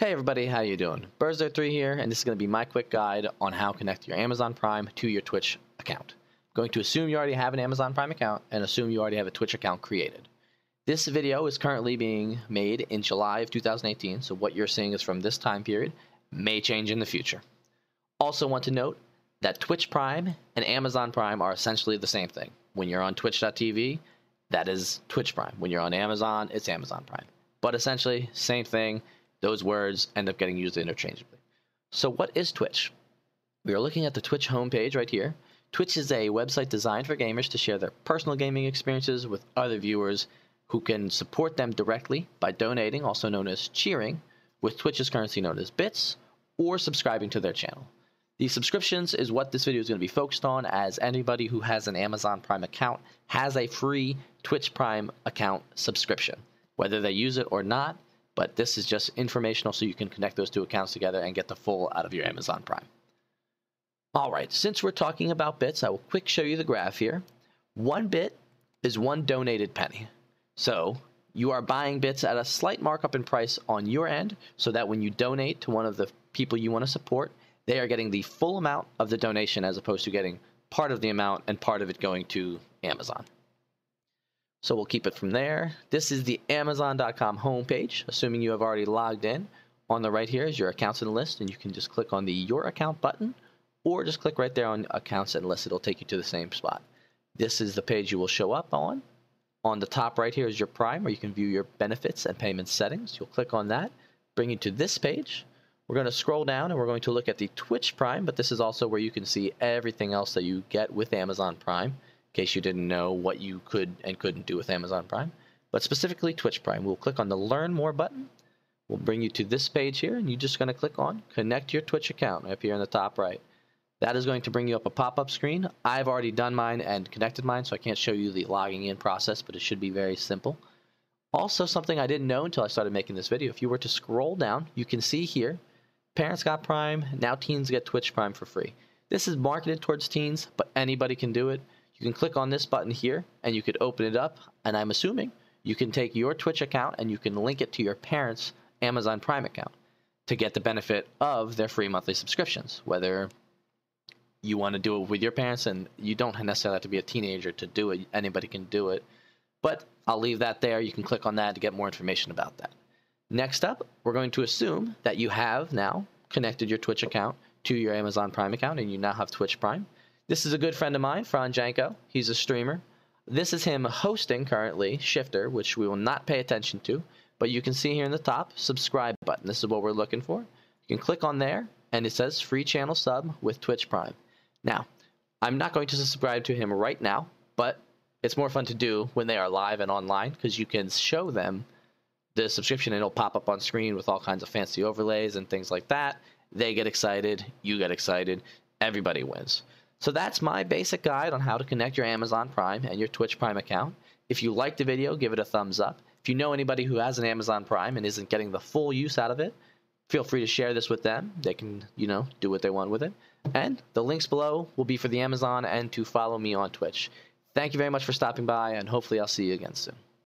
Hey everybody, how you doing? Berzer3 here, and this is going to be my quick guide on how to connect your Amazon Prime to your Twitch account. I'm going to assume you already have an Amazon Prime account and assume you already have a Twitch account created. This video is currently being made in July of 2018, so what you're seeing is from this time period, may change in the future. Also want to note that Twitch Prime and Amazon Prime are essentially the same thing. When you're on twitch.tv, that is Twitch Prime. When you're on Amazon, it's Amazon Prime. But essentially, same thing those words end up getting used interchangeably. So, what is Twitch? We are looking at the Twitch homepage right here. Twitch is a website designed for gamers to share their personal gaming experiences with other viewers who can support them directly by donating, also known as cheering, with Twitch's currency known as bits, or subscribing to their channel. The subscriptions is what this video is going to be focused on, as anybody who has an Amazon Prime account has a free Twitch Prime account subscription. Whether they use it or not, but this is just informational so you can connect those two accounts together and get the full out of your Amazon Prime. All right, since we're talking about bits, I will quick show you the graph here. One bit is one donated penny. So you are buying bits at a slight markup in price on your end so that when you donate to one of the people you want to support, they are getting the full amount of the donation as opposed to getting part of the amount and part of it going to Amazon. So we'll keep it from there. This is the Amazon.com homepage, assuming you have already logged in. On the right here is your accounts and list, and you can just click on the Your Account button, or just click right there on Accounts and List. It'll take you to the same spot. This is the page you will show up on. On the top right here is your Prime, where you can view your benefits and payment settings. You'll click on that, bring you to this page. We're going to scroll down and we're going to look at the Twitch Prime, but this is also where you can see everything else that you get with Amazon Prime case you didn't know what you could and couldn't do with Amazon Prime, but specifically Twitch Prime. We'll click on the Learn More button. We'll bring you to this page here, and you're just going to click on Connect Your Twitch account up here in the top right. That is going to bring you up a pop-up screen. I've already done mine and connected mine, so I can't show you the logging in process, but it should be very simple. Also, something I didn't know until I started making this video, if you were to scroll down, you can see here, parents got Prime, now teens get Twitch Prime for free. This is marketed towards teens, but anybody can do it. You can click on this button here and you could open it up. And I'm assuming you can take your Twitch account and you can link it to your parents' Amazon Prime account to get the benefit of their free monthly subscriptions. Whether you want to do it with your parents and you don't necessarily have to be a teenager to do it, anybody can do it. But I'll leave that there. You can click on that to get more information about that. Next up, we're going to assume that you have now connected your Twitch account to your Amazon Prime account and you now have Twitch Prime. This is a good friend of mine, Fran Janko. He's a streamer. This is him hosting currently, Shifter, which we will not pay attention to. But you can see here in the top, subscribe button. This is what we're looking for. You can click on there, and it says free channel sub with Twitch Prime. Now, I'm not going to subscribe to him right now, but it's more fun to do when they are live and online because you can show them the subscription and it'll pop up on screen with all kinds of fancy overlays and things like that. They get excited, you get excited, everybody wins. So that's my basic guide on how to connect your Amazon Prime and your Twitch Prime account. If you liked the video, give it a thumbs up. If you know anybody who has an Amazon Prime and isn't getting the full use out of it, feel free to share this with them. They can, you know, do what they want with it. And the links below will be for the Amazon and to follow me on Twitch. Thank you very much for stopping by, and hopefully I'll see you again soon.